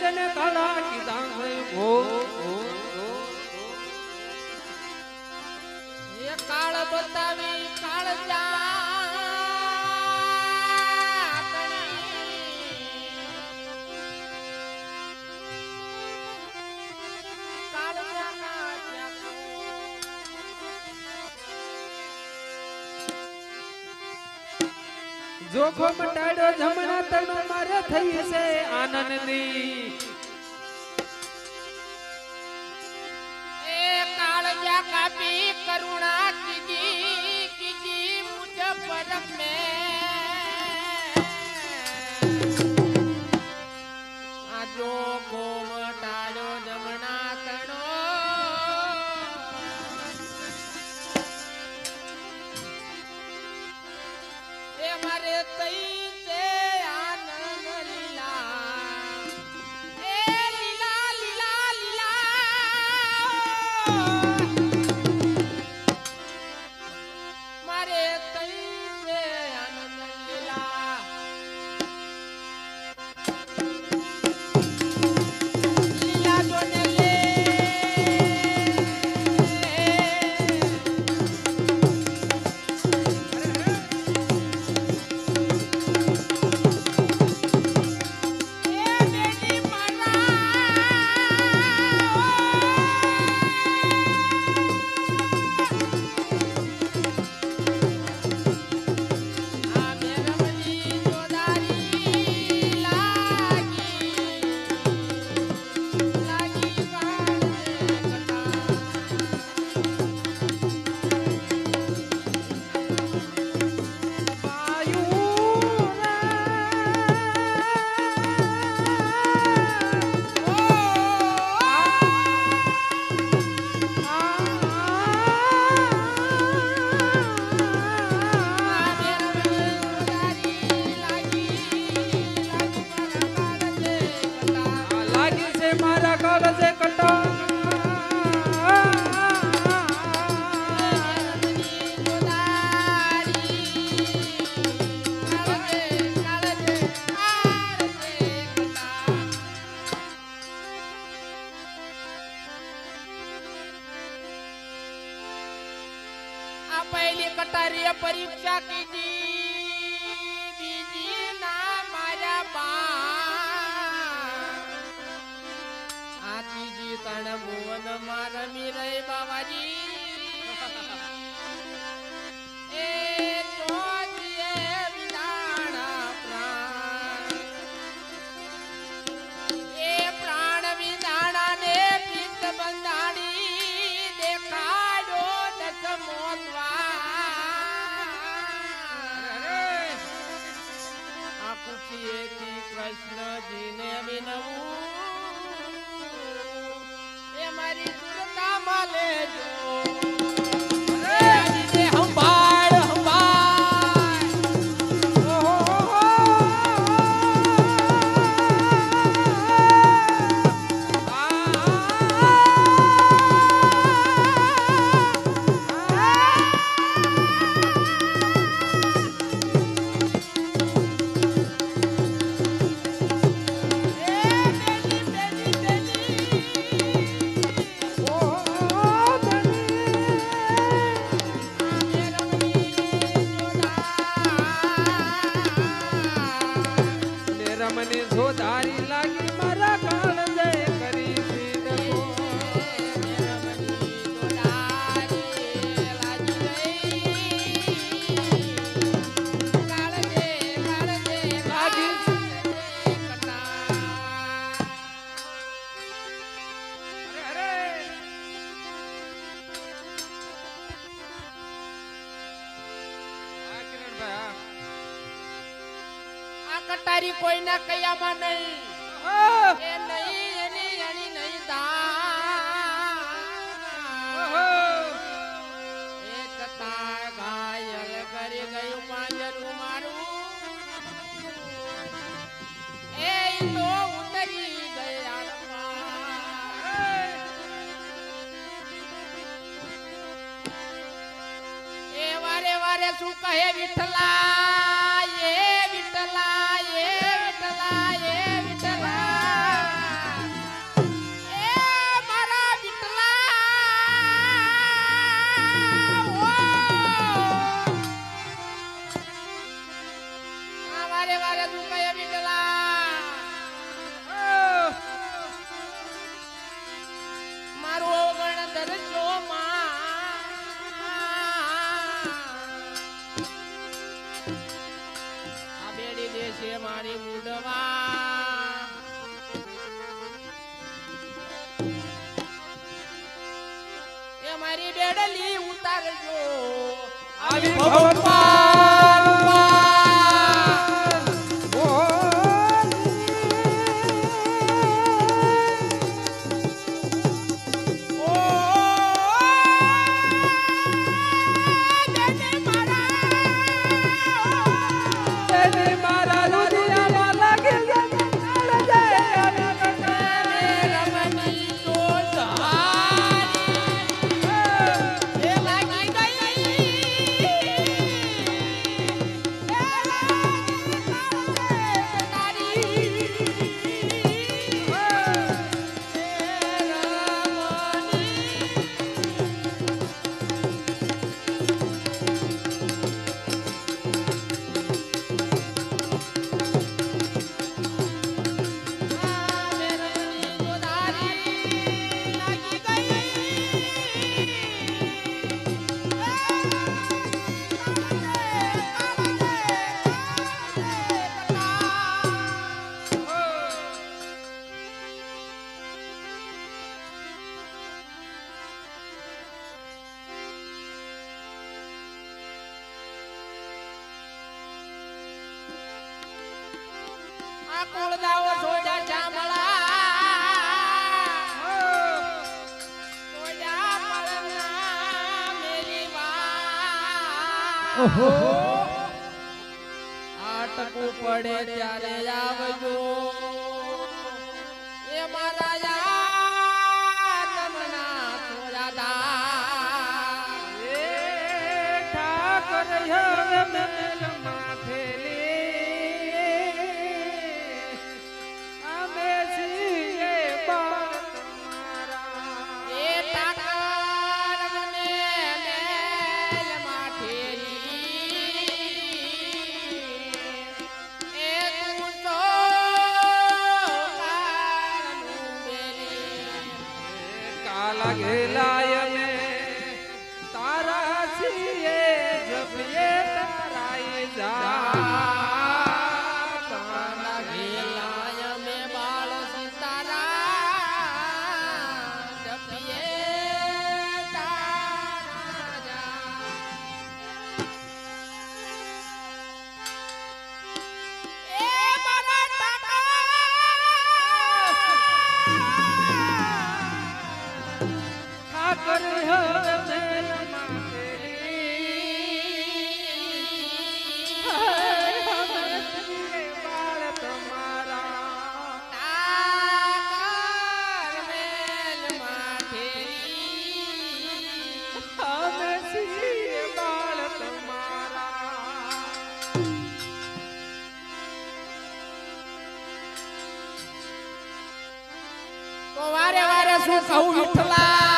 જેને કાળા કીધા ઓ. એ કાળ બતાવી કાળ જોખો મટાડ્યો જમણા તણો મારે થઈ છે આનંદની. આ પહેલી કટારીએ પરીક્ષા કીધી. બીજી ના મારા બા આ ત્રીજી તણ ભુવનમાં રહી બાબાજી দিনের રમની જોધારી લાગી કટારી કોઈના કયામાં નહીં. એ નહીં એની એની નહીં દા એ કતા ઘાયલ કરી શું કહે વિઠલા 아반떼 કોળદાઓ સોજા ચામળા. સોજા પડે ત્યારે આવજો. 上好月啦！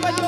Vamos,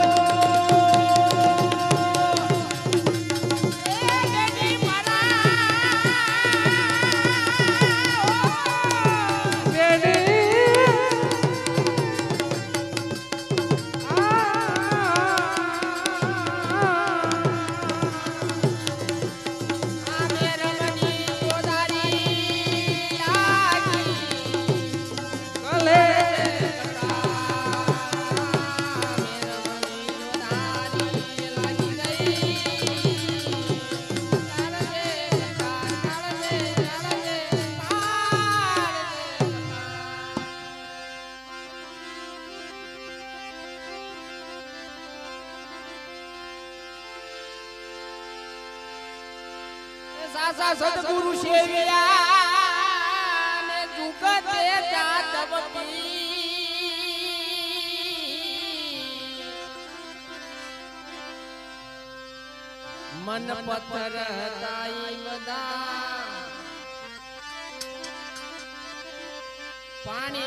सासा सद्गुरु शेविया ने जुगते जातवती. मन पत्र ताई मदा पानी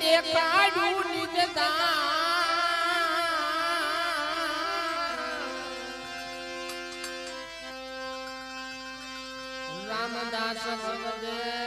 દેખાડ્યું નિજતા રામદાસ સમજે